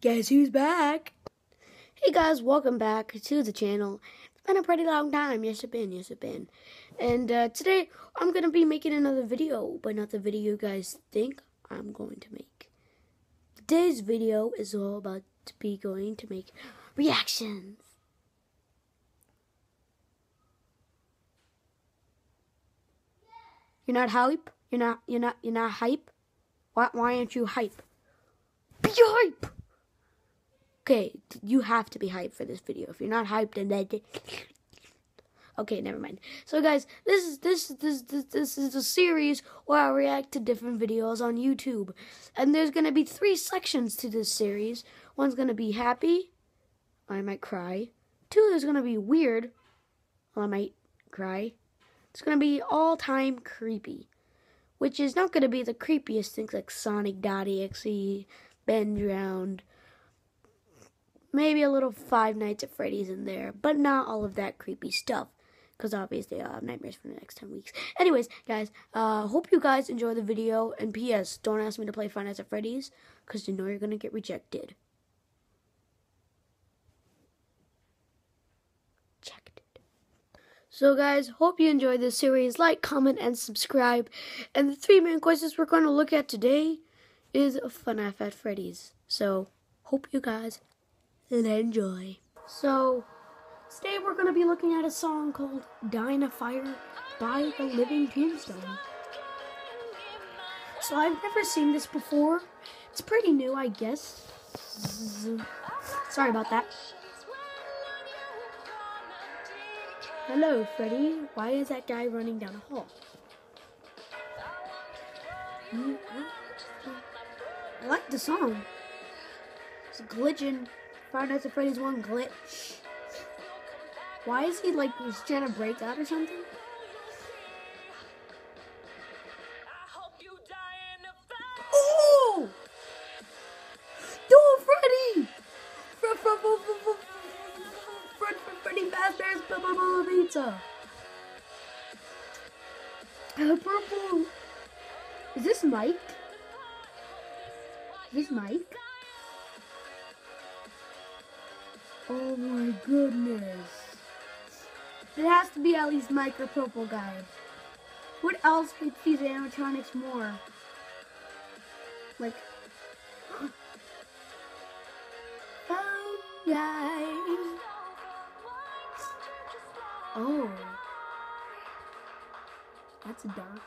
Guess who's back? Hey guys, welcome back to the channel. It's been a pretty long time. Yes, it been. Yes, it been. And uh, today I'm gonna be making another video, but not the video you guys think I'm going to make. Today's video is all about to be going to make reactions. You're not hype. You're not. You're not. You're not hype. Why? Why aren't you hype? Be hype. Okay, you have to be hyped for this video. If you're not hyped, then okay, never mind. So, guys, this is this this this this is a series where I react to different videos on YouTube, and there's gonna be three sections to this series. One's gonna be happy. I might cry. Two, there's gonna be weird. I might cry. It's to be all time creepy, which is not to be the creepiest things like Sonic.exe, Ben Drowned, maybe a little Five Nights at Freddy's in there, but not all of that creepy stuff. Because obviously I'll have nightmares for the next 10 weeks. Anyways, guys, uh, hope you guys enjoy the video. And P.S. Don't ask me to play Five Nights at Freddy's. Because you know you're going to get rejected. So guys, hope you enjoyed this series. Like, comment, and subscribe. And the three main questions we're going to look at today is FNAF at Freddy's. So, hope you guys enjoy. So, today we're going to be looking at a song called of Fire by the Living Tombstone. So I've never seen this before. It's pretty new, I guess. Sorry about that. Hello, Freddy. Why is that guy running down a hall? I like the song. It's glitching. Five Nights at Freddy's one glitch. Why is he like he's trying to break out or something? Oh! Freddy! Purple. Is this Mike? Is this Mike? Oh my goodness. It has to be at least Mike or Purple Guy. What else fits these animatronics more? Like, oh, guys. Oh. That's dark.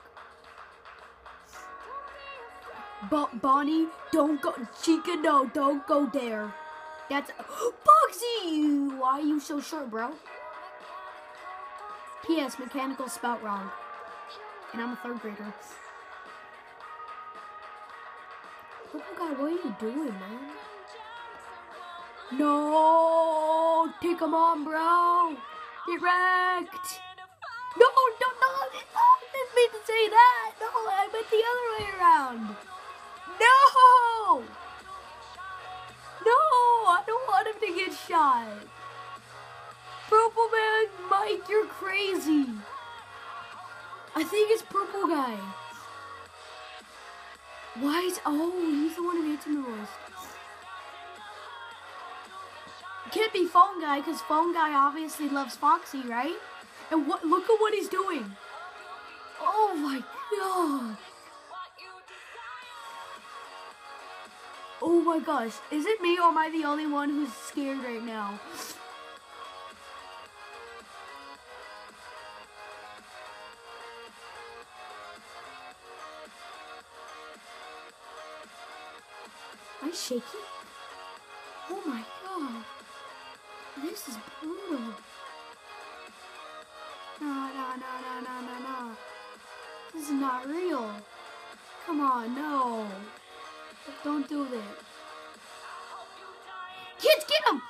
But Bonnie, don't go. Chica, no, don't go there. That's Boxy. Why are you so short, bro? P.S. Mechanical spelt wrong, and I'm a third grader. Oh my God, what are you doing, man? No, take him on, bro. Get shot. Purple Man, Mike, you're crazy. I think it's Purple Guy. Why is, oh, he's the one who hates him the most. Can't be Phone Guy because Phone Guy obviously loves Foxy, right? And what? Look at what he's doing. Oh my god. Oh my gosh. Is it me or am I the only one who's scared right now? Am I shaking? Oh my god. This is brutal. No, no, no, no, no, no. This is not real. Come on, no. Don't do this. Kids, get him!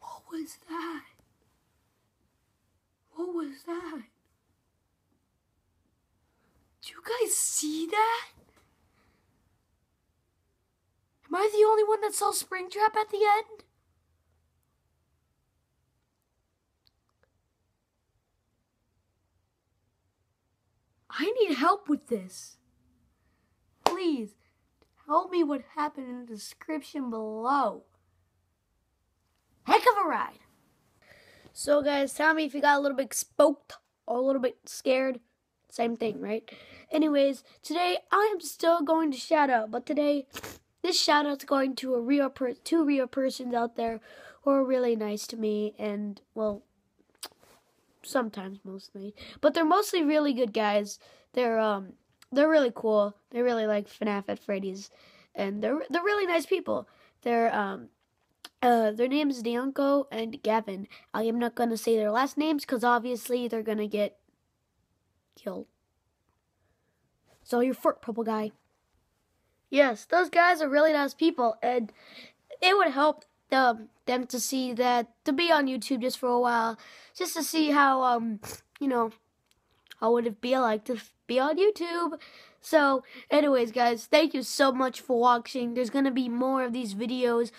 What was that? What was that? Did you guys see that? Am I the only one that saw Springtrap at the end? I need help with this. Please, tell me what happened in the description below. Heck of a ride. So, guys, tell me if you got a little bit spooked or a little bit scared. Same thing, right? Anyways, today I am still going to shout out, but today this shout out's going to a real per- two real persons out there who are really nice to me and well sometimes mostly. But they're mostly really good guys. They're um they're really cool. They really like FNAF at Freddy's and they're they're really nice people. They're um uh, their names Deanko and Gavin. I am not gonna say their last names because obviously they're gonna get killed. So you're fork purple guy. Yes, those guys are really nice people, and it would help them them to see that to be on YouTube just for a while, just to see how um you know how would it be like to be on YouTube. So, anyways, guys, thank you so much for watching. There's gonna be more of these videos.